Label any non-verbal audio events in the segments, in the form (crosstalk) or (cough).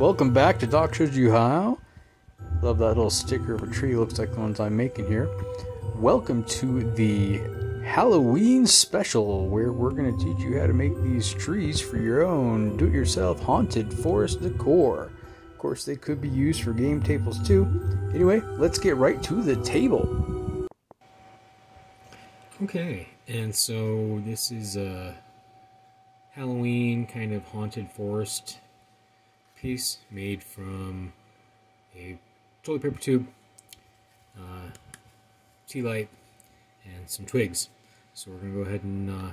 Welcome back to Doc Shows You How. Love that little sticker of a tree, looks like the ones I'm making here. Welcome to the Halloween special, where we're going to teach you how to make these trees for your own do it yourself haunted forest decor. Of course, they could be used for game tables too. Anyway, let's get right to the table. Okay, and so this is a Halloween kind of haunted forest piece made from a toilet paper tube, uh, tea light, and some twigs. So we're going to go ahead and uh,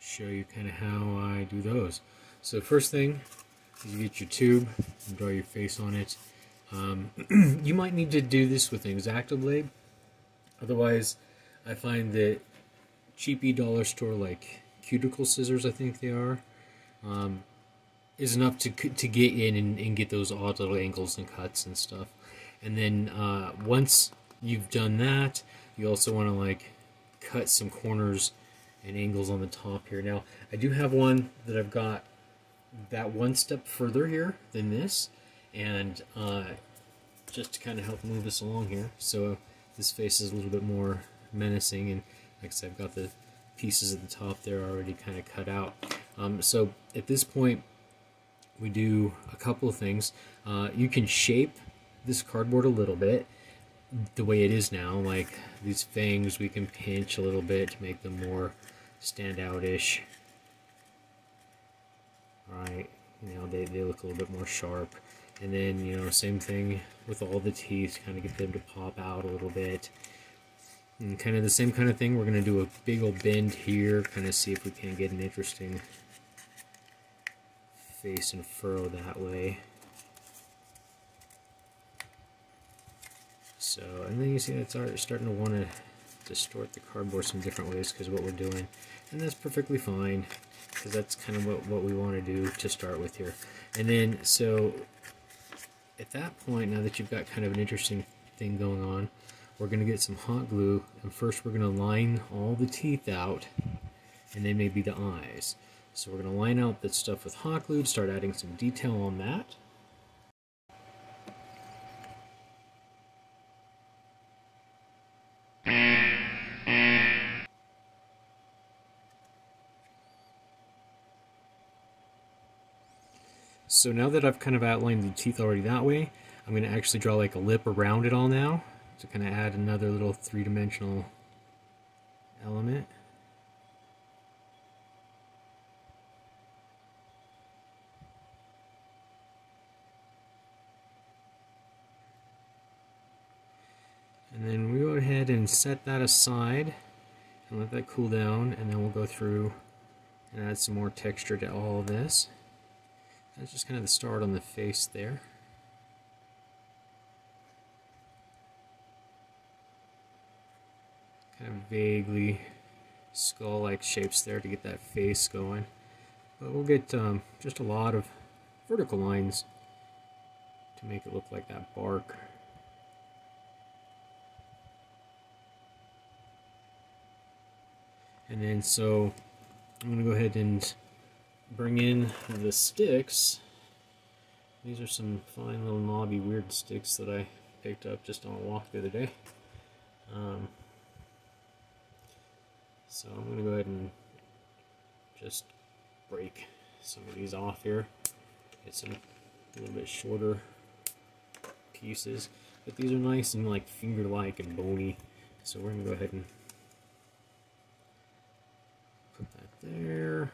show you kind of how I do those. So first thing is you get your tube and draw your face on it. Um, (clears throat) you might need to do this with an X-Acto blade. Otherwise, I find that cheapy dollar store like cuticle scissors, I think they are, um, is enough to to get in and, and, get those odd little angles and cuts and stuff. And then uh, once you've done that, you also want to like cut some corners and angles on the top here. Now, I do have one that I've got that one step further here than this, and uh, just to kind of help move this along here. So this face is a little bit more menacing, and like I said, I've got the pieces at the top there already kind of cut out. Um, so at this point, we do a couple of things. Uh, you can shape this cardboard a little bit the way it is now. Like these fangs, we can pinch a little bit to make them more stand out-ish. Right, you know, they, they look a little bit more sharp. And then, you know, same thing with all the teeth, kind of get them to pop out a little bit. And kind of the same kind of thing, we're going to do a big old bend here, kind of see if we can get an interesting face and furrow that way. So, and then you see it's starting to want to distort the cardboard some different ways because what we're doing. And that's perfectly fine because that's kind of what, what we want to do to start with here. And then, so at that point, now that you've got kind of an interesting thing going on, we're going to get some hot glue, and first we're going to line all the teeth out, and then maybe the eyes. So we're going to line out the stuff with hot glue, start adding some detail on that. So now that I've kind of outlined the teeth already that way, I'm going to actually draw like a lip around it all now to kind of add another little three-dimensional element. And then we go ahead and set that aside and let that cool down and then we'll go through and add some more texture to all of this. That's just kind of the start on the face there. Kind of vaguely skull-like shapes there to get that face going. But we'll get um, just a lot of vertical lines to make it look like that bark. And then so I'm going to go ahead and bring in the sticks. These are some fine little knobby weird sticks that I picked up just on a walk the other day. Um, so I'm going to go ahead and just break some of these off here. Get some a little bit shorter pieces. But these are nice and like finger-like and bony. So we're going to go ahead and put that there.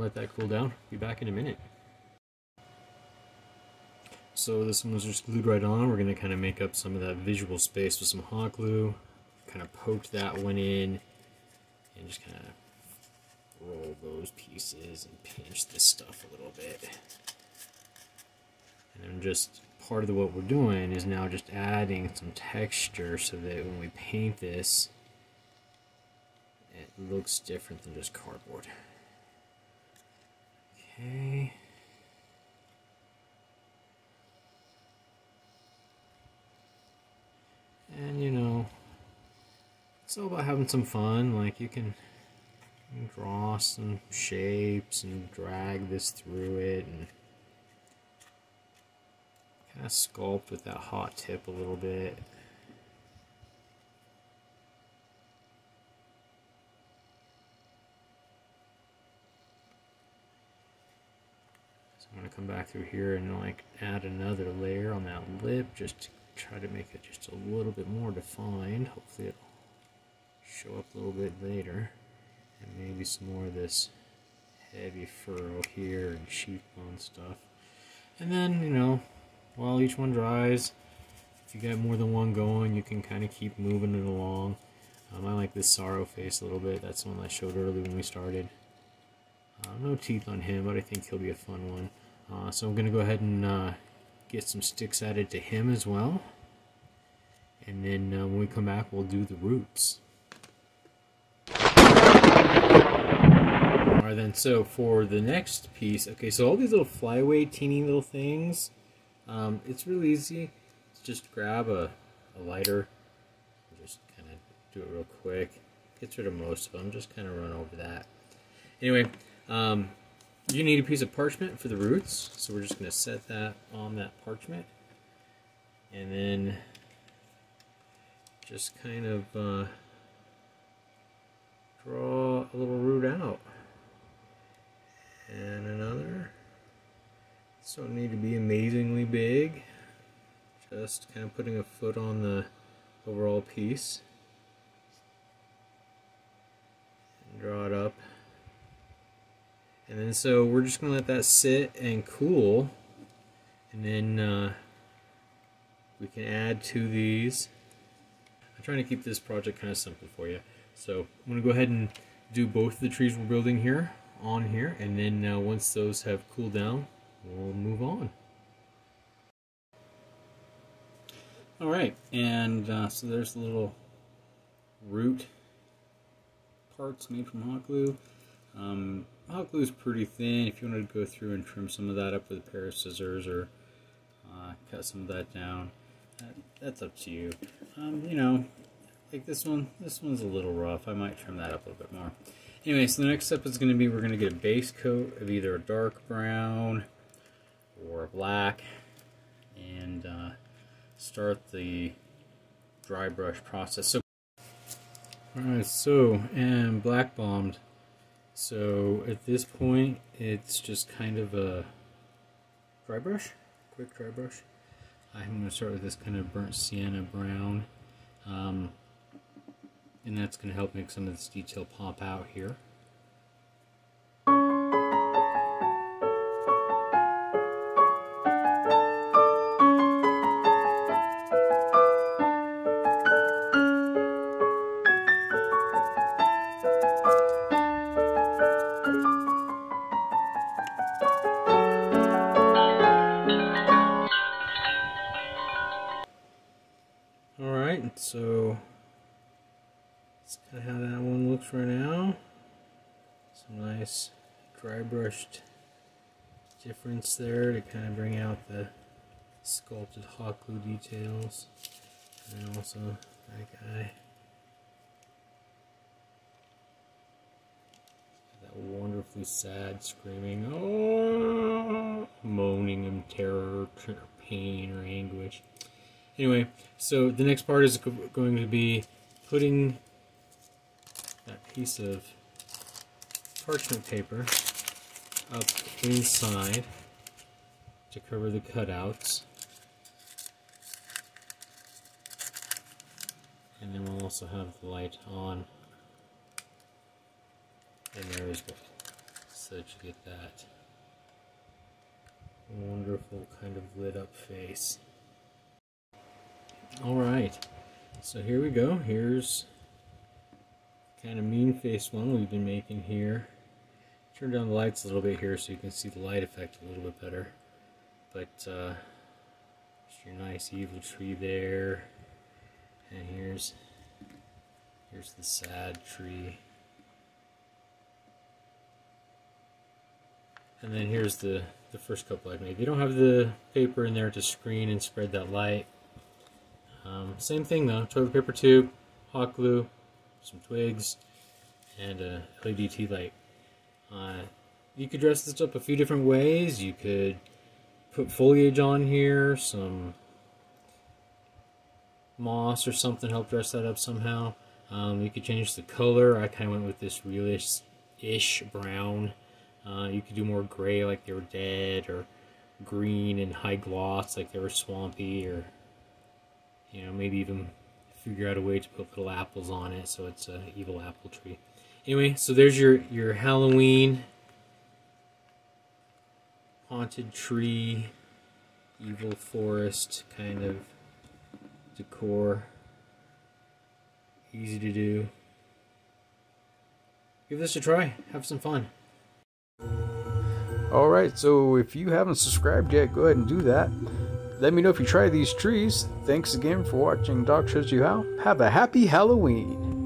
let that cool down. Be back in a minute. So this one was just glued right on. We're going to kind of make up some of that visual space with some hot glue. Kind of poked that one in and just kind of roll those pieces and pinch this stuff a little bit. And then just part of the, what we're doing is now just adding some texture so that when we paint this, it looks different than just cardboard. Okay. And you know, it's all about having some fun. Like you can draw some shapes and drag this through it and kind of sculpt with that hot tip a little bit. So I'm going to come back through here and like add another layer on that lip just try to make it just a little bit more defined. Hopefully it'll show up a little bit later. And maybe some more of this heavy furrow here and cheekbone stuff. And then, you know, while each one dries, if you got more than one going, you can kind of keep moving it along. Um, I like this sorrow face a little bit. That's the one I showed earlier when we started. Uh, no teeth on him, but I think he'll be a fun one. Uh, so I'm going to go ahead and uh, get some sticks added to him as well. And then uh, when we come back, we'll do the roots. Alright then, so for the next piece, okay, so all these little flyaway teeny little things, um, it's really easy. Just grab a, a lighter, just kind of do it real quick. Gets rid of most of them, just kind of run over that. Anyway, um, you need a piece of parchment for the roots, so we're just going to set that on that parchment. And then just kind of uh, draw a little root out. And another. So don't need to be amazingly big. Just kind of putting a foot on the overall piece. And draw it up. And then so we're just going to let that sit and cool. And then uh, we can add to these. I'm trying to keep this project kind of simple for you. So I'm going to go ahead and do both the trees we're building here on here. And then uh, once those have cooled down, we'll move on. All right, and uh, so there's the little root parts made from hot glue. Um, hot glue is pretty thin. If you wanted to go through and trim some of that up with a pair of scissors or uh, cut some of that down, that, that's up to you. Um, you know, like this one, this one's a little rough. I might trim that up a little bit more. Anyway, so the next step is going to be we're going to get a base coat of either a dark brown or black and uh, start the dry brush process. So, Alright, so, and black bombed. So at this point, it's just kind of a dry brush, quick dry brush. I'm going to start with this kind of burnt sienna brown. Um, and that's going to help make some of this detail pop out here. Dry brushed difference there to kind of bring out the sculpted hot glue details. And also that guy. That wonderfully sad screaming, oh, moaning in terror, pain, or anguish. Anyway, so the next part is going to be putting that piece of parchment paper up inside to cover the cutouts. And then we'll also have the light on. And there as well. So that you get that wonderful kind of lit up face. Alright, so here we go. Here's kind of mean face one we've been making here turn down the lights a little bit here so you can see the light effect a little bit better. But uh, your nice evil tree there. And here's here's the sad tree. And then here's the, the first couple I've made. You don't have the paper in there to screen and spread that light. Um, same thing though, toilet paper tube, hot glue, some twigs, and a LED tea light. Uh, you could dress this up a few different ways. You could put foliage on here, some moss or something, help dress that up somehow. Um, you could change the color. I kind of went with this realish-ish brown. Uh, you could do more gray like they were dead, or green and high gloss like they were swampy, or you know maybe even figure out a way to put little apples on it so it's an evil apple tree. Anyway, so there's your your Halloween haunted tree, evil forest kind of decor. Easy to do. Give this a try. Have some fun. Alright, so if you haven't subscribed yet, go ahead and do that. Let me know if you try these trees. Thanks again for watching Doc Shows You How. Have a happy Halloween!